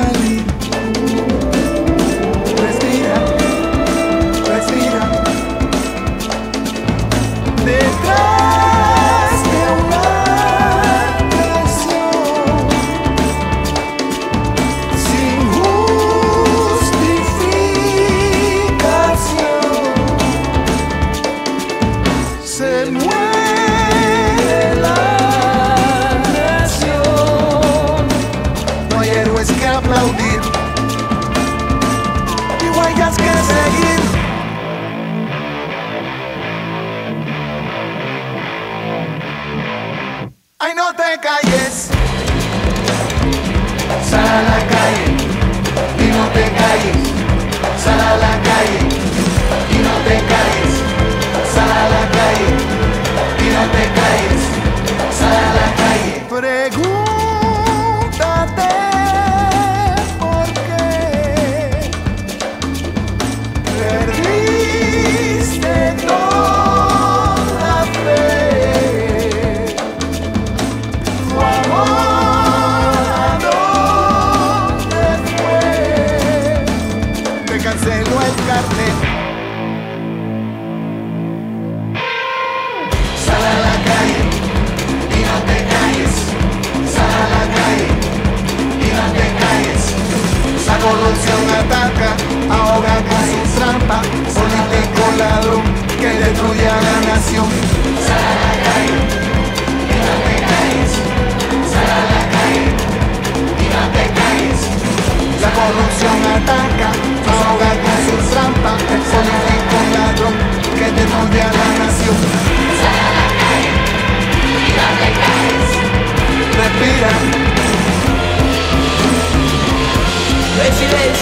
I need. Let's. Te calles. Sal a la calle y no te calles. Sal a la El carnet. Sal a la calle y no te calles. Sal a la calle y no te calles. La corrupción ataca, ahoga con su trampa. Político ladrón que destruye a la nación. Sal a la calle They